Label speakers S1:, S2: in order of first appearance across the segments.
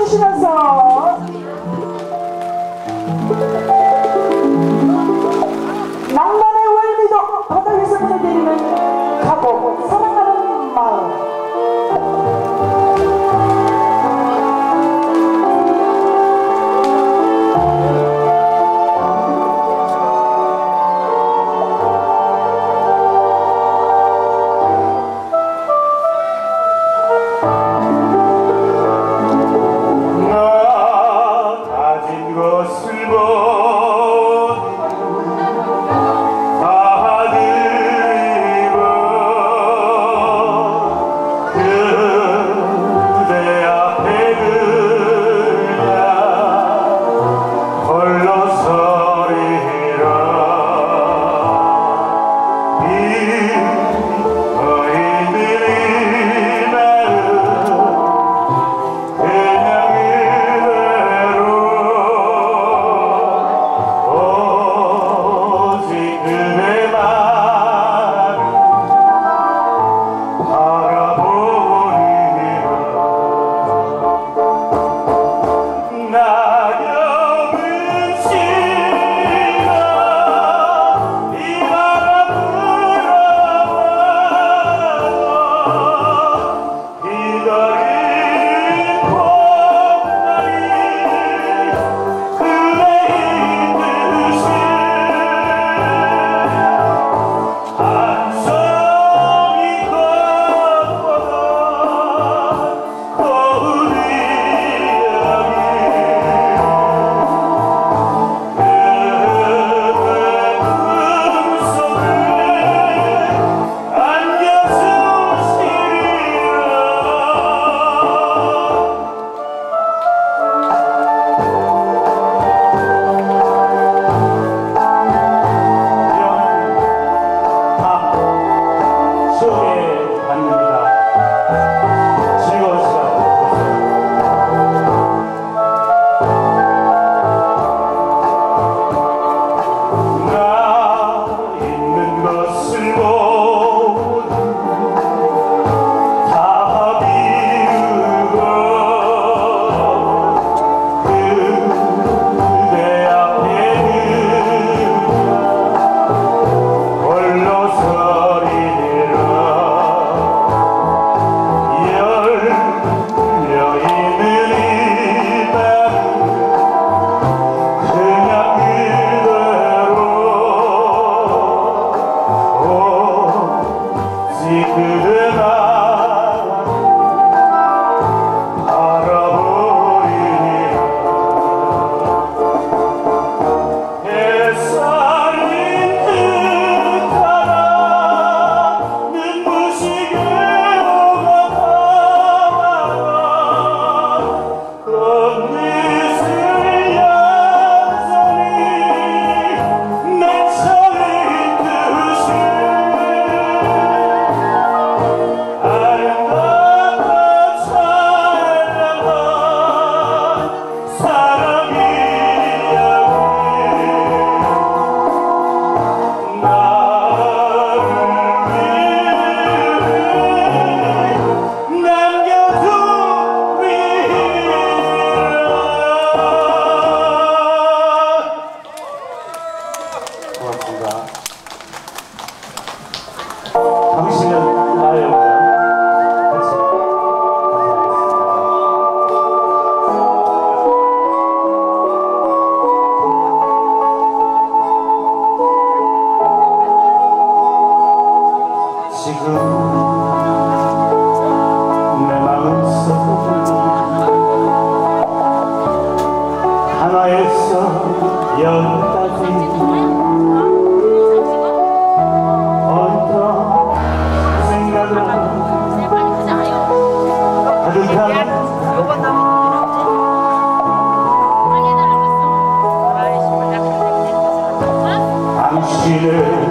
S1: 보시면서. 낭만의 월미도 바닥에서 보내드리는
S2: 하나에서 열까지 어떤 생각으로 가득한 당신을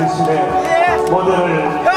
S2: 당신의 모델을